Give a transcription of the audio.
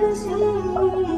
的记。